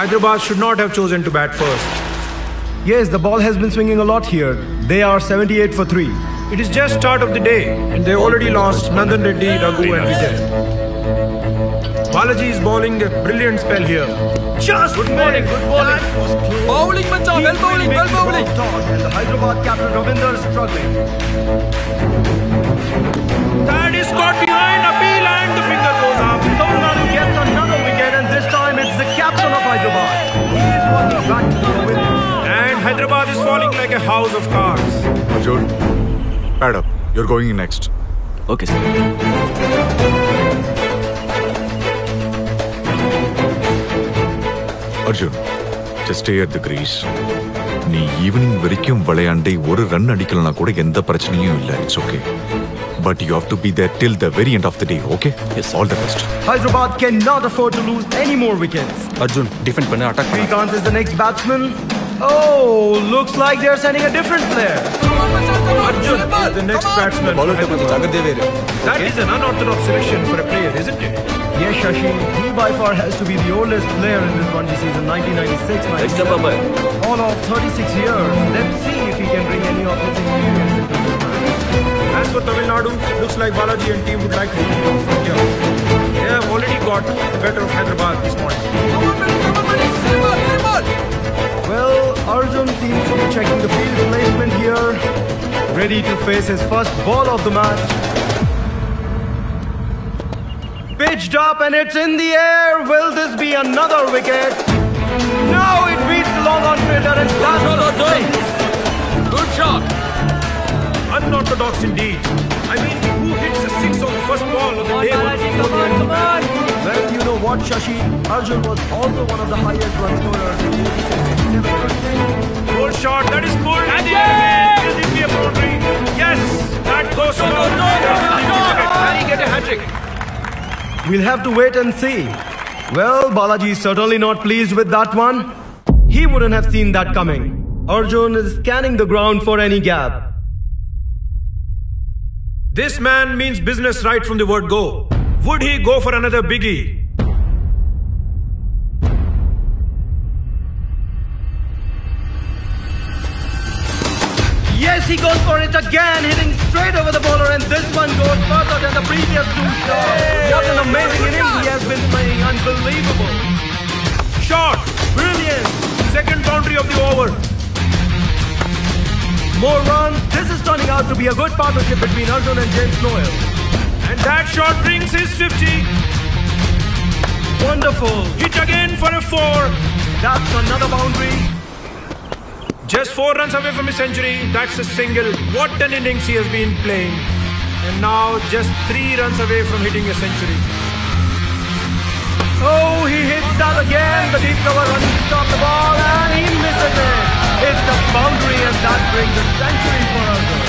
Hyderabad should not have chosen to bat first. Yes, the ball has been swinging a lot here. They are 78 for 3. It is just start of the day and they already lost Nandan Reddy, Raghu and Vijay. Balaji is bowling a brilliant spell here. Just good morning, good morning. Bowling, Macha, well bowling, well bowling. And the Hyderabad captain Ravinder is struggling. That is caught Hyderabad is falling like a house of cards. Arjun, pad up. You're going in next. Okay, sir. Arjun just stay at the crease நீ evening வரைக்கும் விளையாண்டி ஒரு run அடிக்கலனா கூட எந்த பிரச்சனையும் இல்லை it's okay but you have to be there till the very end of the day okay yes all the best Hyderabad cannot afford to lose any more wickets. Arjun defend பண்ண attack பண்ண Srikanth is the next batsman. Oh, looks like they're sending a different player. Arjun, the next batsman. That is an unorthodox selection for a player, isn't it? Yes, Shashi. He by far has to be the oldest player in this one season, 1996-97. All of 36 years. Let's see if he can bring any of his experience. As for Tamil Nadu, looks like Balaji and team would like to move from here. They have already got the better of Hyderabad this morning. checking the field placement here. Ready to face his first ball of the match. Pitched up and it's in the air. Will this be another wicket? No, it beats long on fielder and that's what I'm doing. Good shot. Unorthodox indeed. I mean, who hits a six on the first ball of the day? Come on, come on. Well, you know what, Shashi? Arjun was also one of the highest run scorers in the shot, that is pulled. And again, will it be a boundary? Yes, that goes no, no, no, no, Can he get a hat trick? We'll have to wait and see. Well, Balaji is certainly not pleased with that one. He wouldn't have seen that coming. Arjun is scanning the ground for any gap. This man means business right from the word go. Would he go for another biggie? He goes for it again, hitting straight over the bowler, and this one goes further than the previous two shots. What an amazing innings he has been playing, unbelievable. Shot, Brilliant. second boundary of the over. More runs. This is turning out to be a good partnership between Arjun and James Noel. And that shot brings his 50. Wonderful. Hit again for a four. That's another boundary. Just four runs away from a century. That's a single. What an innings he has been playing. And now just three runs away from hitting a century. Oh, he hits that again. The deep cover run to stop the ball and he misses it. It's a boundary and that brings a century for Arjun.